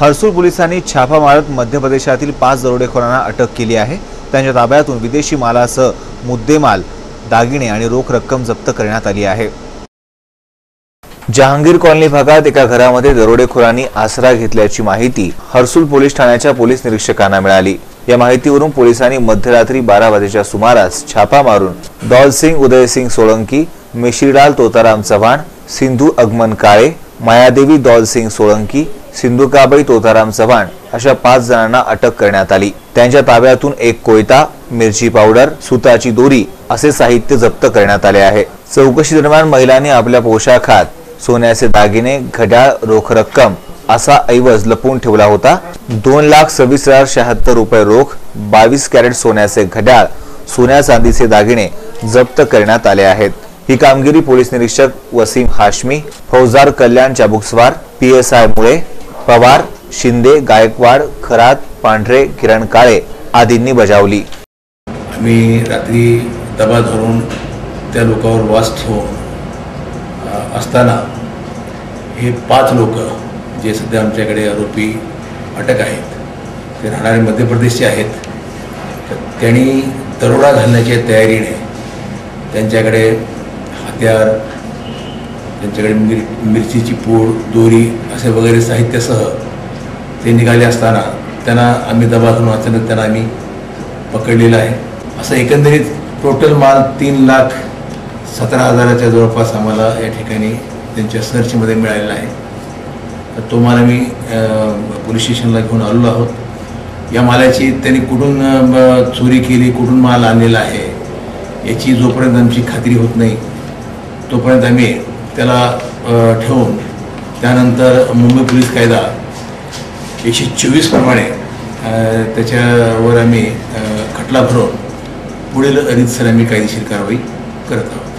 हर्सूल पोलिसांनी छापा मारत मध्य प्रदेशातील पाच दरोडेखोरांना अटक केली आहे. त्यांच्या ताब्यातून विदेशी मालासह मुद्देमाल दागिने आणि रोख रक्कम जप्त करण्यात आली आहे. जहांगीर कॉलनी भागात एका घरामध्ये दरोडेखोरांनी आसरा घेतल्याची माहिती हर्सूल पोलीस ठाण्याच्या पोलीस निरीक्षकांना मिळाली. या माहितीवरून पोलिसांनी मध्यरात्री बारा वाजेच्या सुमारास छापा मारून दौलसिंग उदयसिंग सोळंकी मिश्रीलाल तोताराम चव्हाण सिंधू अगमन काळे मायादेवी दौलसिंग सोळंकी सिंधुकाबाई तोताराम चव्हाण अशा पाच जणांना अटक करण्यात आली. त्यांच्या ताब्यातून एक कोयता मिरची पावडर सुताची दोरी असे साहित्य जप्त करण्यात आले आहे. चौकशी दरम्यान महिलांनी आपल्या पोशाखात सोन्याचे दागिने घड्याळ रोख रक्कम असा ऐवज लपवून ठेवला होता. दोन लाख सव्वीस हजार शहात्तर रुपये रोख बावीस कॅरेट सोन्याचे घड्याळ सोन्या चांदीचे दागिने जप्त करण्यात आले आहेत. ही कामगिरी पोलीस निरीक्षक वसीम हाशमी फौजदार Kalyan Chabukswar P S I Mule Pawar Shinde Gaikwad Kharat पांढरे किरण काळे आदींनी बजावली. मी रात्री दबा धरून त्या लोकांवर वास ठेवून हो, असताना हे पाच लोक जे सध्या आमच्याकडे आरोपी अटक आहेत ते राहणारे मध्य प्रदेशचे आहेत तर त्यांनी दरोडा घालण्याच्या तयारीने त्यांच्याकडे हत्यार त्यांच्याकडे मिर मिरचीची पूड दोरी असे वगैरे साहित्यासह ते निघाले असताना त्यांना आम्ही दबा अचानक त्यांना आम्ही पकडलेलं आहे. असं एकंदरीत टोटल माल तीन लाख सतरा हजाराच्या जवळपास आम्हाला या ठिकाणी त्यांच्या सर्चमध्ये मिळालेला आहे. तर तो माल आम्ही पोलीस स्टेशनला घेऊन आलेलो आहोत. या मालाची त्यांनी कुठून चोरी केली कुठून माल आणलेला आहे याची जोपर्यंत आमची खात्री होत नाही तोपर्यंत आम्ही त्याला ठेवून त्यानंतर मुंबई पोलीस कायदा एकशे चोवीस प्रमाणे त्याच्यावर आम्ही खटला भरून पुढील रीतसर आम्ही कायदेशीर कारवाई करत आहोत.